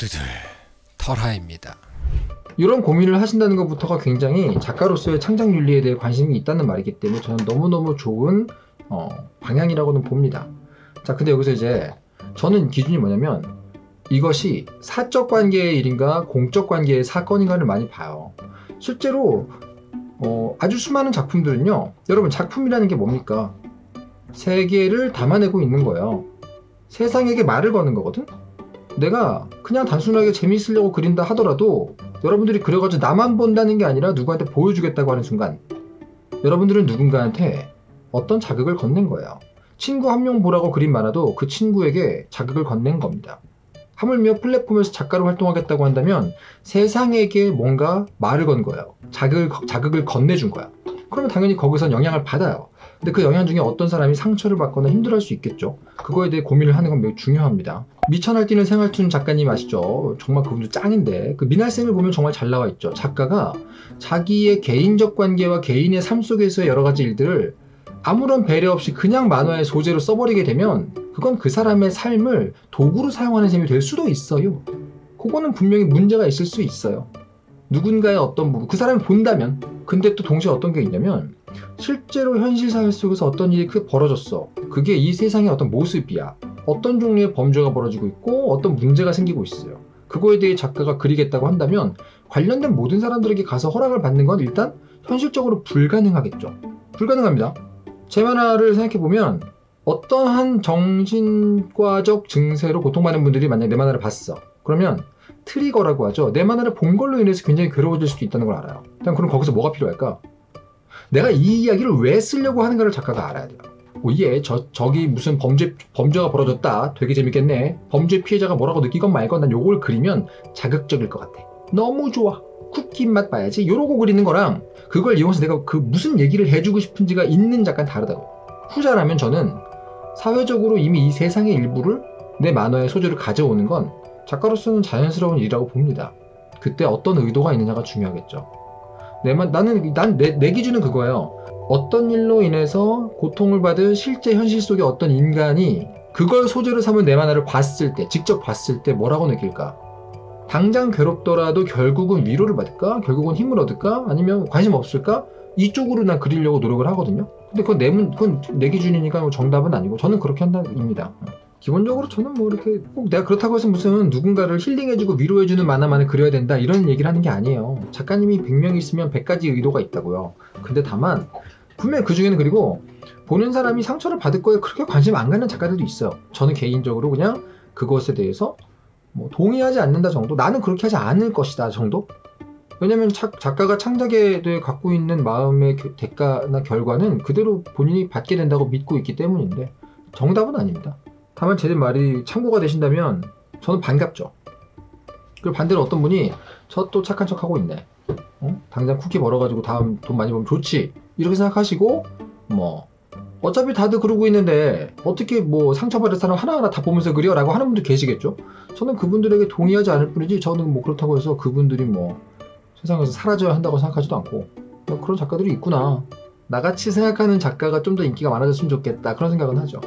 모두들 털하입니다. 이런 고민을 하신다는 것부터가 굉장히 작가로서의 창작 윤리에 대해 관심이 있다는 말이기 때문에 저는 너무너무 좋은 어, 방향이라고는 봅니다. 자, 근데 여기서 이제 저는 기준이 뭐냐면 이것이 사적 관계의 일인가 공적 관계의 사건인가를 많이 봐요. 실제로 어, 아주 수많은 작품들은요. 여러분 작품이라는 게 뭡니까? 세계를 담아내고 있는 거예요. 세상에게 말을 거는 거거든. 내가 그냥 단순하게 재미있으려고 그린다 하더라도 여러분들이 그려가지고 나만 본다는 게 아니라 누구한테 보여주겠다고 하는 순간 여러분들은 누군가한테 어떤 자극을 건넨 거예요. 친구 한 명 보라고 그림 많아도 그 친구에게 자극을 건넨 겁니다. 하물며 플랫폼에서 작가로 활동하겠다고 한다면 세상에게 뭔가 말을 건 거예요. 자극을, 자극을 건네준 거야. 그러면 당연히 거기선 영향을 받아요. 근데 그 영향 중에 어떤 사람이 상처를 받거나 힘들어할 수 있겠죠. 그거에 대해 고민을 하는 건 매우 중요합니다. 미천할 뛰는 생활툰 작가님 아시죠? 정말 그분도 짱인데 그 미날생을 보면 정말 잘 나와 있죠. 작가가 자기의 개인적 관계와 개인의 삶 속에서의 여러 가지 일들을 아무런 배려 없이 그냥 만화의 소재로 써버리게 되면 그건 그 사람의 삶을 도구로 사용하는 셈이 될 수도 있어요. 그거는 분명히 문제가 있을 수 있어요. 누군가의 어떤 부분, 그 사람이 본다면. 근데 또 동시에 어떤 게 있냐면, 실제로 현실 사회 속에서 어떤 일이 크 벌어졌어. 그게 이 세상의 어떤 모습이야. 어떤 종류의 범죄가 벌어지고 있고, 어떤 문제가 생기고 있어요. 그거에 대해 작가가 그리겠다고 한다면, 관련된 모든 사람들에게 가서 허락을 받는 건 일단 현실적으로 불가능하겠죠. 불가능합니다. 제 만화를 생각해보면, 어떠한 정신과적 증세로 고통받는 분들이 만약 내 만화를 봤어. 그러면 트리거라고 하죠. 내 만화를 본 걸로 인해서 굉장히 괴로워질 수도 있다는 걸 알아요. 일단 그럼 거기서 뭐가 필요할까? 내가 이 이야기를 왜 쓰려고 하는가를 작가가 알아야 돼요. 오, 예, 저, 저기 무슨 범죄, 범죄가 벌어졌다. 되게 재밌겠네. 범죄 피해자가 뭐라고 느끼건 말건 난 요걸 그리면 자극적일 것 같아. 너무 좋아. 쿠키 맛 봐야지. 요러고 그리는 거랑 그걸 이용해서 내가 그 무슨 얘기를 해주고 싶은지가 있는 작가는 다르다고. 후자라면 저는 사회적으로 이미 이 세상의 일부를 내 만화의 소재로 가져오는 건 작가로서는 자연스러운 일이라고 봅니다. 그때 어떤 의도가 있느냐가 중요하겠죠. 내만 나는 난내 내 기준은 그거예요. 어떤 일로 인해서 고통을 받은 실제 현실 속의 어떤 인간이 그걸 소재로 삼은 내 만화를 봤을 때, 직접 봤을 때 뭐라고 느낄까? 당장 괴롭더라도 결국은 위로를 받을까? 결국은 힘을 얻을까? 아니면 관심 없을까? 이쪽으로 난 그리려고 노력을 하거든요. 근데 그건 내, 그건 내 기준이니까 뭐 정답은 아니고 저는 그렇게 한다입니다. 기본적으로 저는 뭐 이렇게 꼭 내가 그렇다고 해서 무슨 누군가를 힐링해주고 위로해주는 만화만을 그려야 된다 이런 얘기를 하는 게 아니에요. 작가님이 100명 있으면 100가지 의도가 있다고요. 근데 다만 분명히 그 중에는 그리고 보는 사람이 상처를 받을 거에 그렇게 관심 안 갖는 작가들도 있어요. 저는 개인적으로 그냥 그것에 대해서 뭐 동의하지 않는다 정도 나는 그렇게 하지 않을 것이다 정도 왜냐면 작가가 창작에 대해 갖고 있는 마음의 대가나 결과는 그대로 본인이 받게 된다고 믿고 있기 때문인데 정답은 아닙니다. 다만 제 말이 참고가 되신다면 저는 반갑죠. 그리고 반대로 어떤 분이 저 또 착한 척 하고 있네. 어? 당장 쿠키 벌어가지고 다음 돈 많이 벌면 좋지. 이렇게 생각하시고 뭐 어차피 다들 그러고 있는데 어떻게 뭐 상처받을 사람 하나하나 다 보면서 그려라고 하는 분도 계시겠죠. 저는 그분들에게 동의하지 않을 뿐이지 저는 뭐 그렇다고 해서 그분들이 뭐 세상에서 사라져야 한다고 생각하지도 않고 뭐 그런 작가들이 있구나. 나같이 생각하는 작가가 좀 더 인기가 많아졌으면 좋겠다 그런 생각은 하죠.